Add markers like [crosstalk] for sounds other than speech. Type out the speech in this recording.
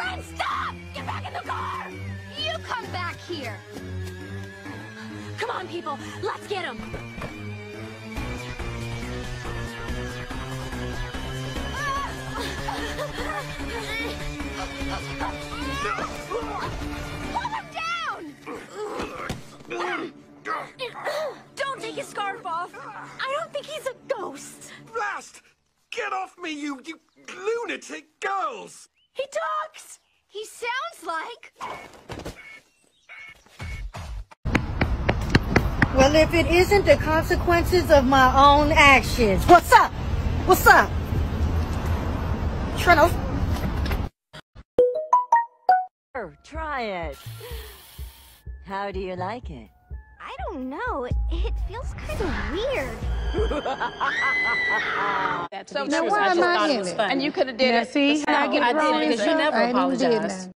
friend, stop! Get back in the car! You come back here! Come on, people, let's get him! Pull him down! Don't take his scarf off! I don't think he's a ghost! Blast! Get off me, you, you lunatic girls! He talks! He sounds like... Well, if it isn't the consequences of my own actions. What's up? What's up? Trying to Try it. How do you like it? I don't know. It feels kind of weird. [laughs] So Now, true. why I just am I thought it in was it? funny. And you could have did Now, it. see, I I get did wrong it and because you stuff. never I apologized. that.